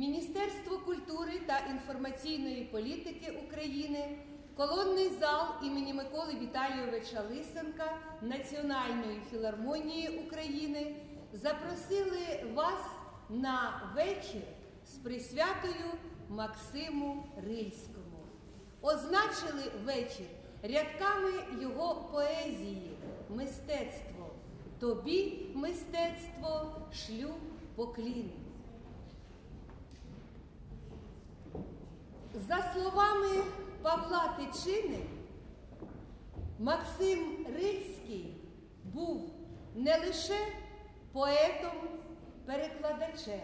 Міністерство культури та інформаційної політики України, колонний зал імені Миколи Віталійовича Лисенка Національної філармонії України запросили вас на вечір з присвятою Максиму Рильському. Означили вечір рядками його поезії, мистецтво. Тобі мистецтво шлю поклін. За словами Павла Тичини, Максим Рильський був не лише поетом, перекладачем,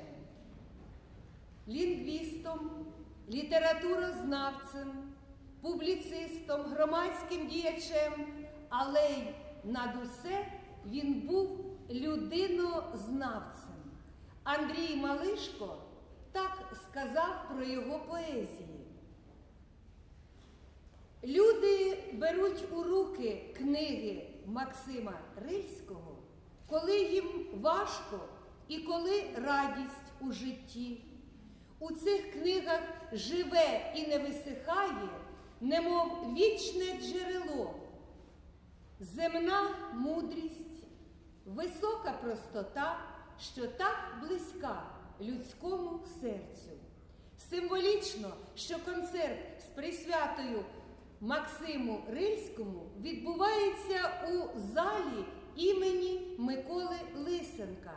лінгвістом, літературознавцем, публіцистом, громадським діячем, але й над усе він був людинознавцем. Андрій Малишко так сказав про його поезії. Люди беруть у руки книги Максима Рильського, коли їм важко і коли радість у житті. У цих книгах живе і не висихає, немов вічне джерело, земна мудрість, висока простота, що так близька людському серцю. Символічно, що концерт з присвятою Максиму Рильському відбувається у залі імені Миколи Лисенка.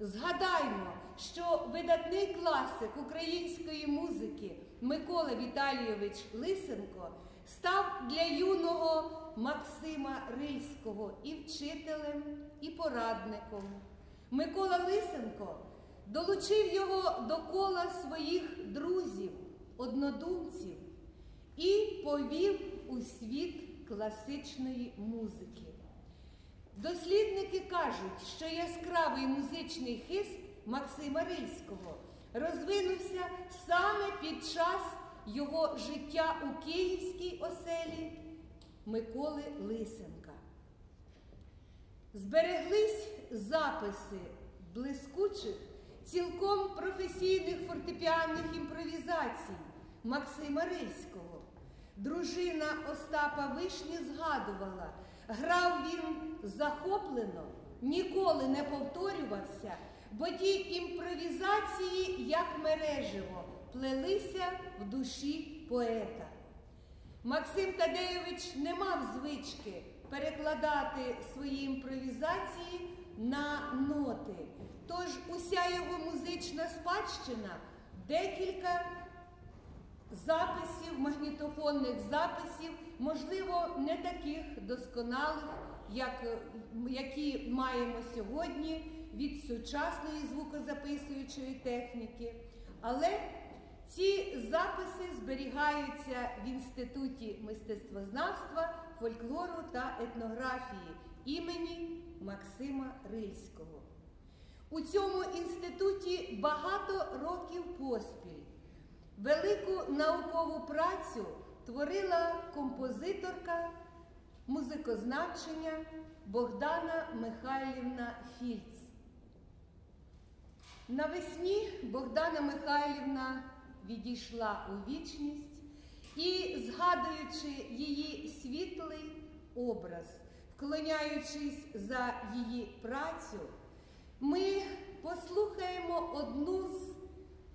Згадаймо, що видатний класик української музики Микола Віталійович Лисенко став для юного Максима Рильського і вчителем, і порадником. Микола Лисенко долучив його до кола своїх друзів, однодумців і повів у світ класичної музики. Дослідники кажуть, що яскравий музичний хист Максима Рильського розвинувся саме під час його життя у київській оселі Миколи Лисенка. Збереглись записи блискучих, цілком професійних фортепіанних імпровізацій Максима Рильського. Дружина Остапа Вишні згадувала, грав він захоплено, ніколи не повторювався, бо ті імпровізації, як мереживо, плелися в душі поета. Максим Тадеєвич не мав звички перекладати свої імпровізації на ноти. Тож уся його музична спадщина декілька записів, магнітофонних записів, можливо, не таких досконалих, як, які маємо сьогодні від сучасної звукозаписуючої техніки. Але ці записи зберігаються в Інституті мистецтвознавства, фольклору та етнографії імені Максима Рильського. У цьому інституті багато років поспіль велику наукову працю творила композиторка музикознавчення Богдана Михайлівна Фільц. Навесні Богдана Михайлівна відійшла у вічність і, згадуючи її світлий образ, вклоняючись за її працю, ми послухаємо одну з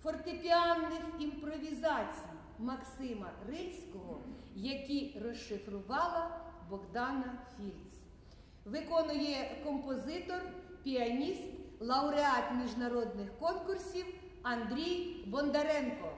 фортепіанних імпровізацій Максима Рильського, які розшифрувала Богдана Фільц. Виконує композитор, піаніст, лауреат міжнародних конкурсів Андрій Бондаренко.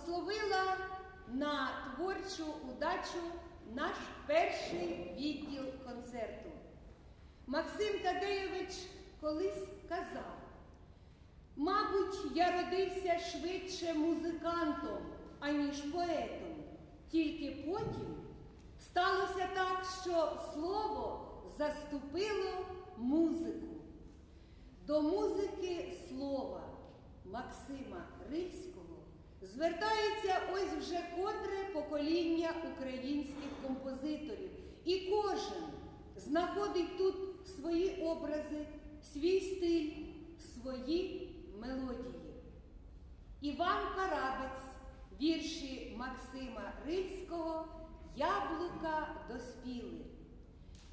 Благословила на творчу удачу наш перший відділ концерту. Максим Тадеєвич колись казав, мабуть, я родився швидше музикантом, аніж поетом, тільки потім сталося так, що слово заступило музику. До музики слова Максима Рильського звертається ось вже котре покоління українських композиторів. І кожен знаходить тут свої образи, свій стиль, свої мелодії. Іван Карабець, вірші Максима Рильського Яблука доспіли.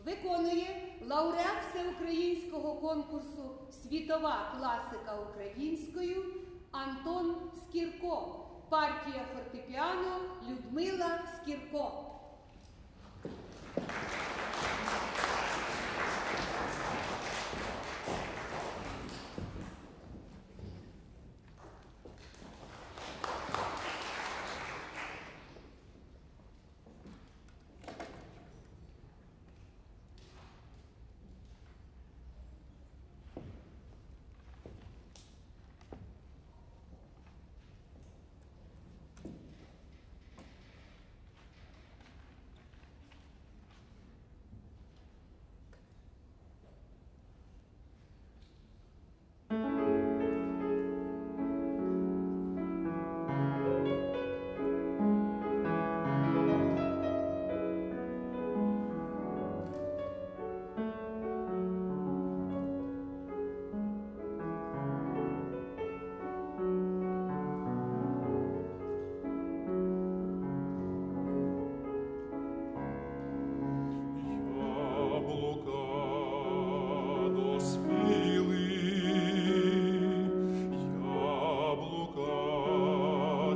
Виконує лауреат всеукраїнського конкурсу Світова класика українською Антон Скірко, партія фортепіано Людмила Скірко.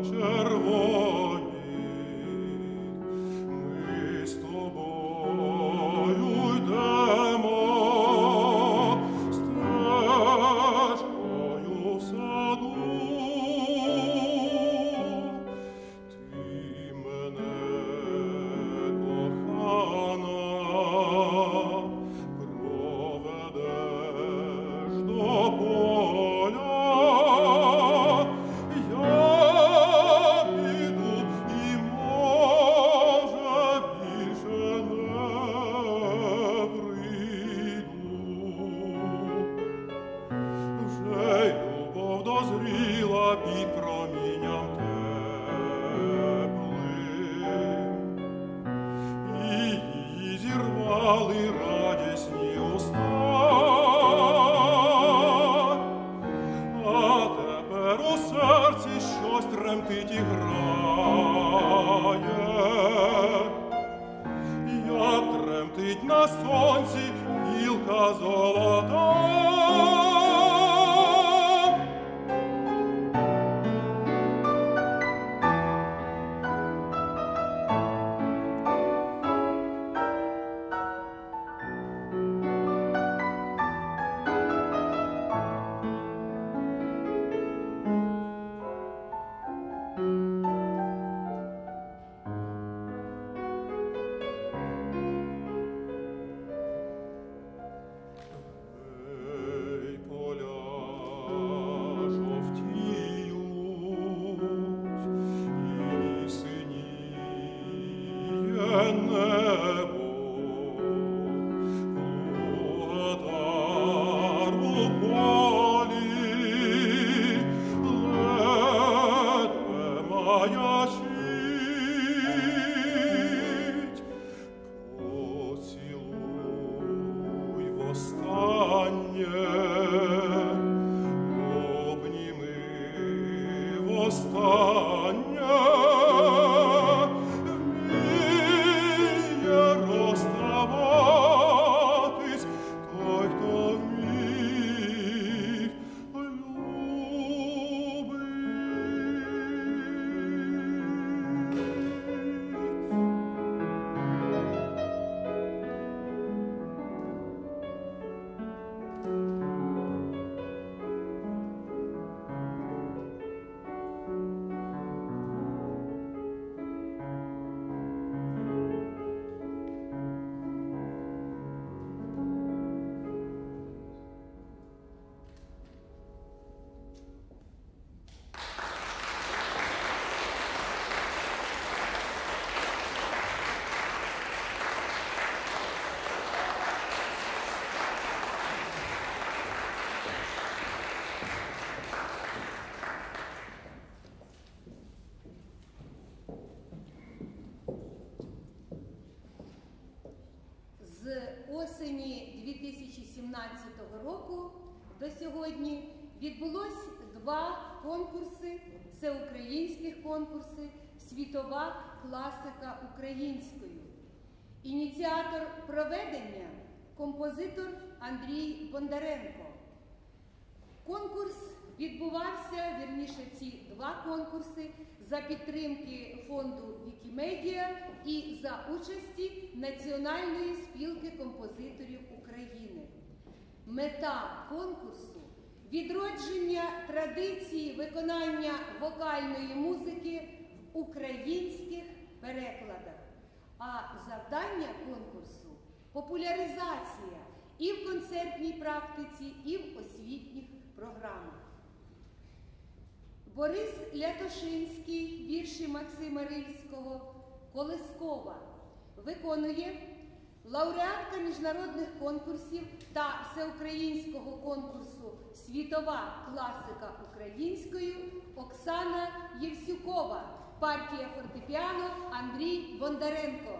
cervo. złota złota montagna 17-го року до сьогодні відбулось два конкурси, всеукраїнських конкурси Світова класика українською. Ініціатор проведення композитор Андрій Бондаренко. Конкурс відбувався, вірніше, ці два конкурси за підтримки фонду Вікімедіа і за участі Національної спілки композиторів. Мета конкурсу відродження традиції виконання вокальної музики в українських перекладах. А завдання конкурсу популяризація і в концертній практиці, і в освітніх програмах. Борис Лятошинський, вірші Максима Рильського, Колескова виконує лауреатка міжнародних конкурсів та всеукраїнського конкурсу Світова класика українською Оксана Євсюкова, партія фортепіано Андрій Бондаренко.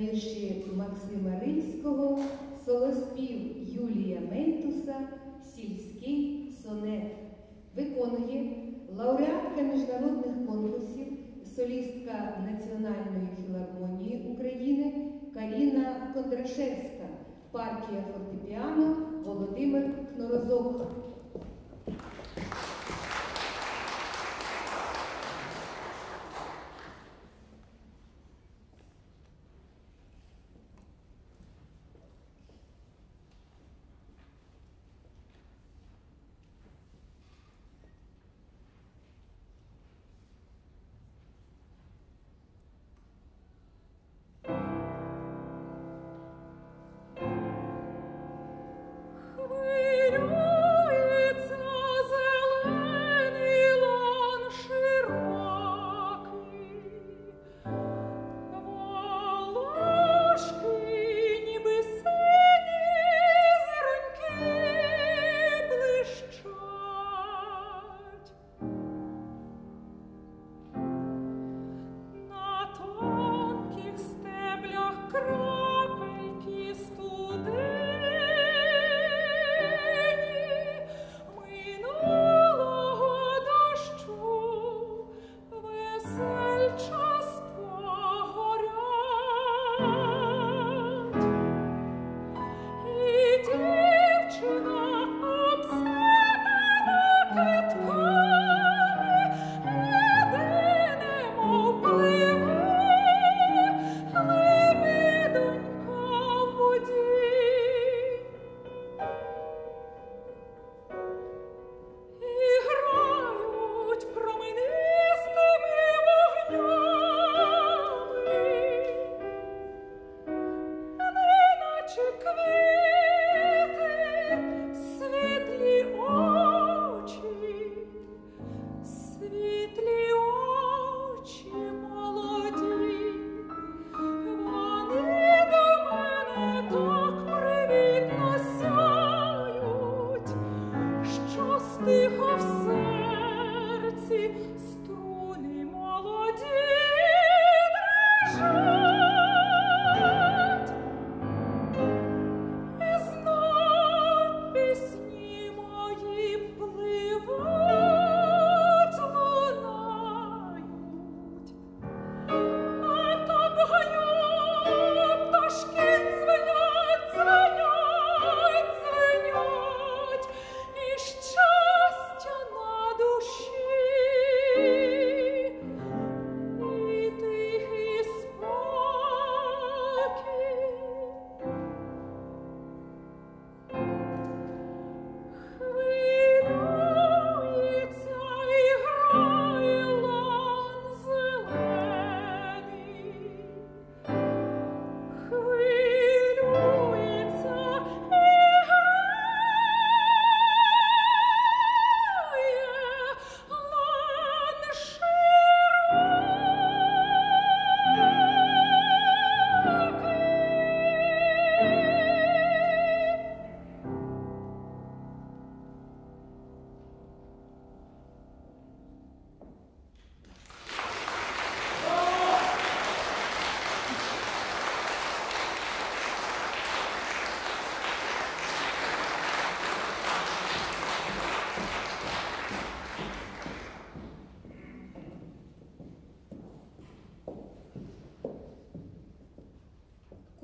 вірші Максима Римського.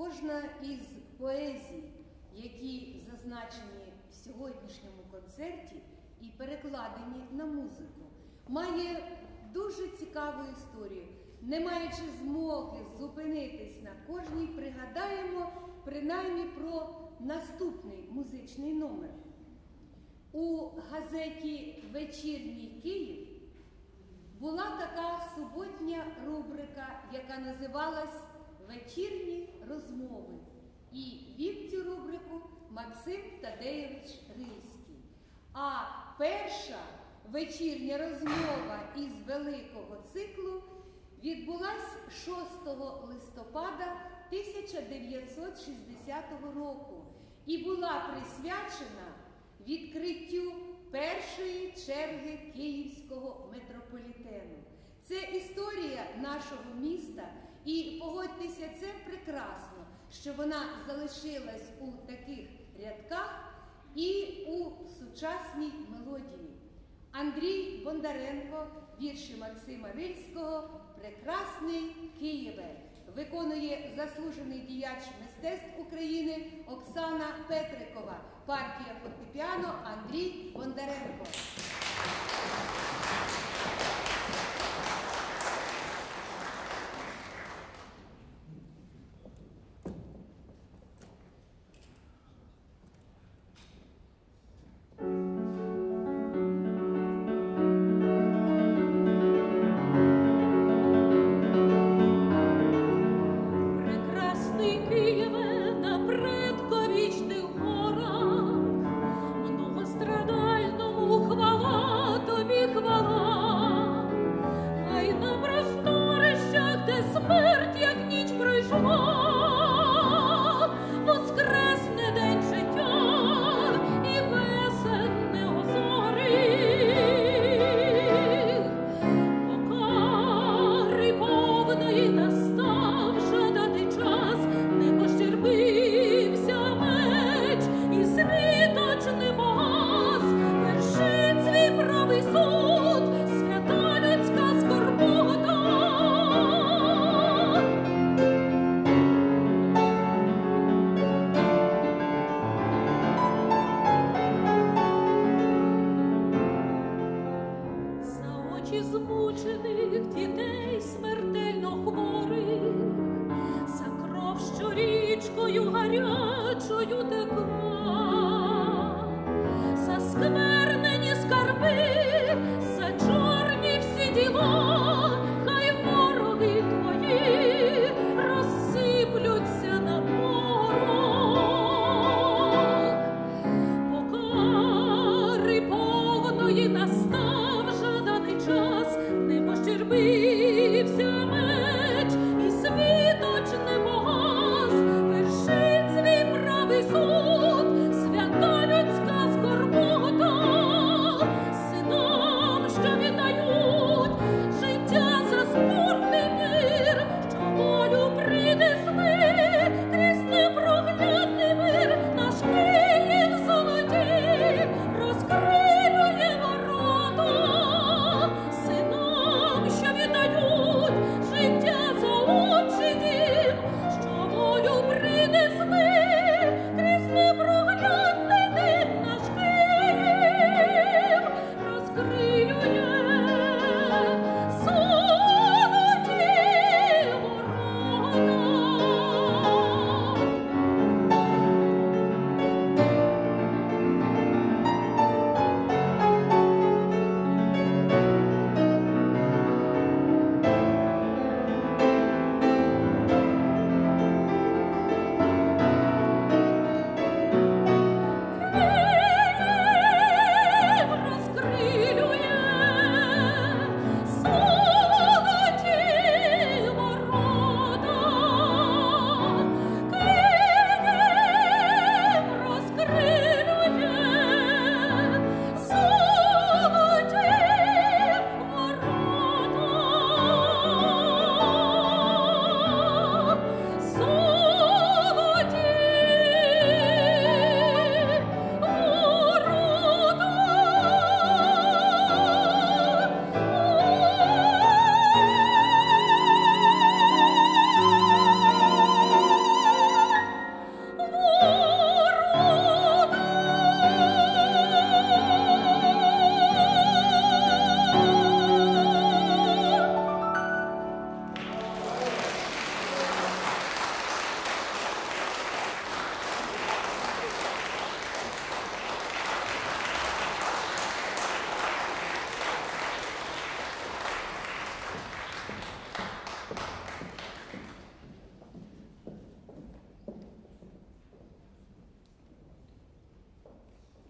Кожна із поезій, які зазначені в сьогоднішньому концерті і перекладені на музику, має дуже цікаву історію. Не маючи змоги зупинитись на кожній, пригадаємо принаймні про наступний музичний номер. У газеті Вечірній Київ була така суботня рубрика, яка називалась Вечірні розмови. І вів цю рубрику Максим Тадеєвич Рильський. А перша вечірня розмова із великого циклу відбулась 6 листопада 1960 року і була присвячена відкриттю першої черги київського метрополітену. Це історія нашого міста, і погодьтеся, це прекрасно, що вона залишилась у таких рядках і у сучасній мелодії. Андрій Бондаренко, вірші Максима Рильського Прекрасний Києве. Виконує заслужений діяч мистецтв України Оксана Петрикова. Партія фортепіано Андрій Бондаренко.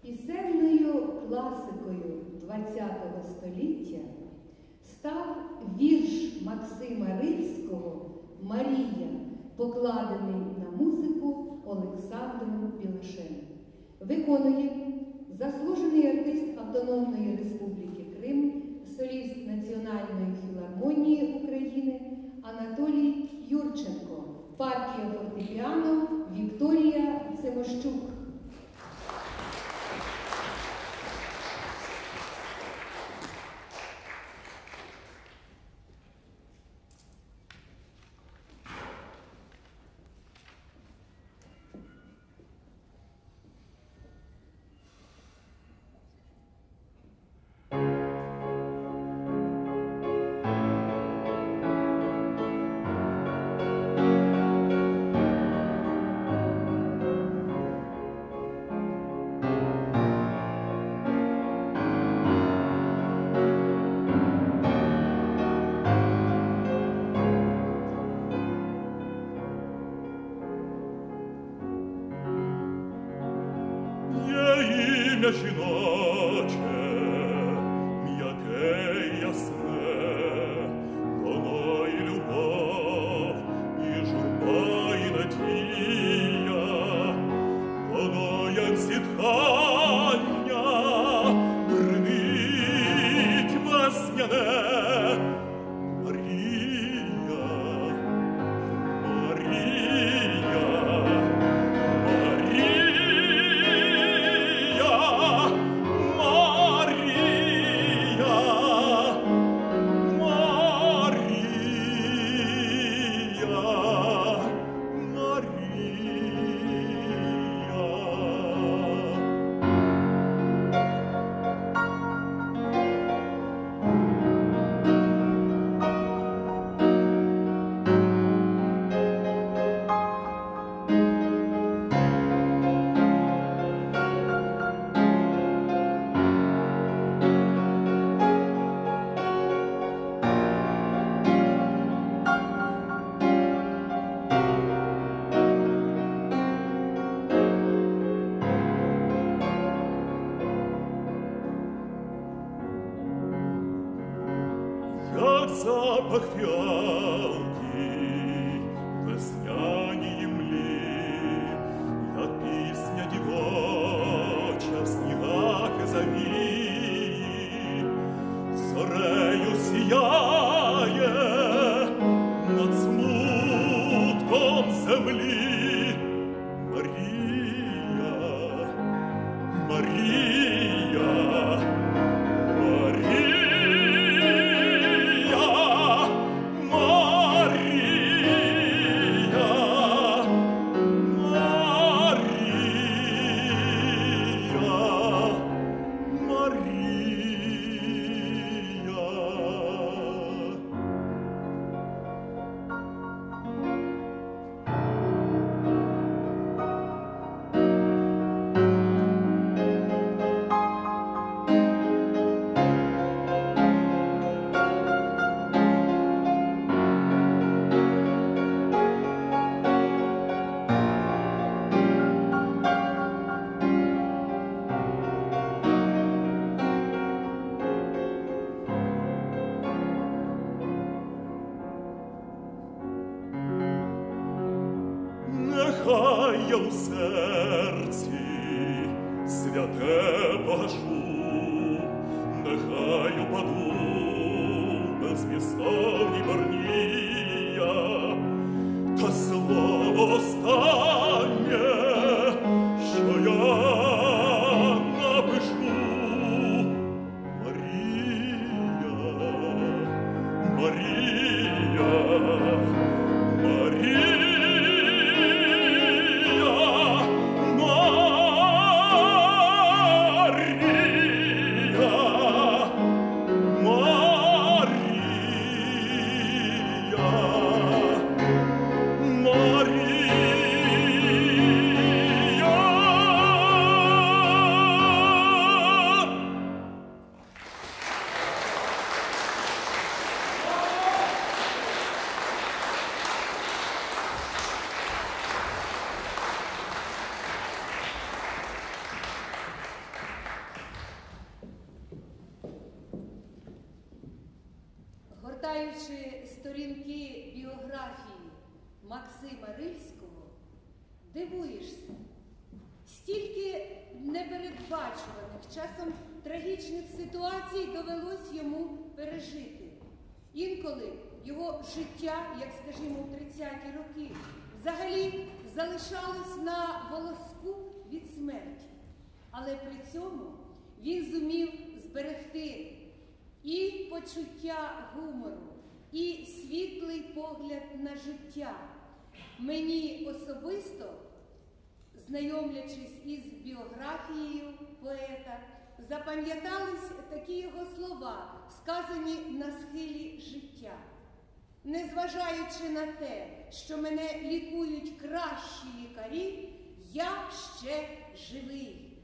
Пісенною класикою ХХ століття став вірш Максима Рильського Марія, покладений на музику Олександром Білашем. Виконує заслужений артист Автономної Республіки Крим, соліст Національної філармонії України Анатолій Юрченко. партія фортепіано Вікторія Цимощук. minha залишались на волоску від смерті. Але при цьому він зумів зберегти і почуття гумору, і світлий погляд на життя. Мені особисто, знайомлячись із біографією поета, запам'ятались такі його слова, сказані на схилі життя. Незважаючи на те, що мене лікують кращі лікарі, я ще живий.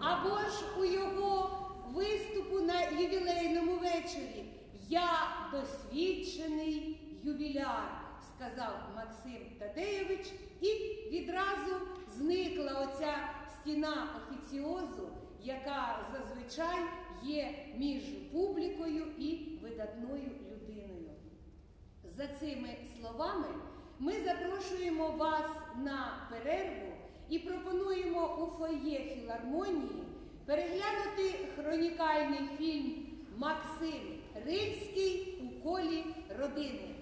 Або ж у його виступу на ювілейному вечорі я досвідчений ювіляр, сказав Максим Тадеєвич, і відразу зникла оця стіна офіціозу, яка зазвичай є між публікою і видатною. За цими словами ми запрошуємо вас на перерву і пропонуємо у фоє філармонії переглянути хронікальний фільм Максим Рильський у колі родини.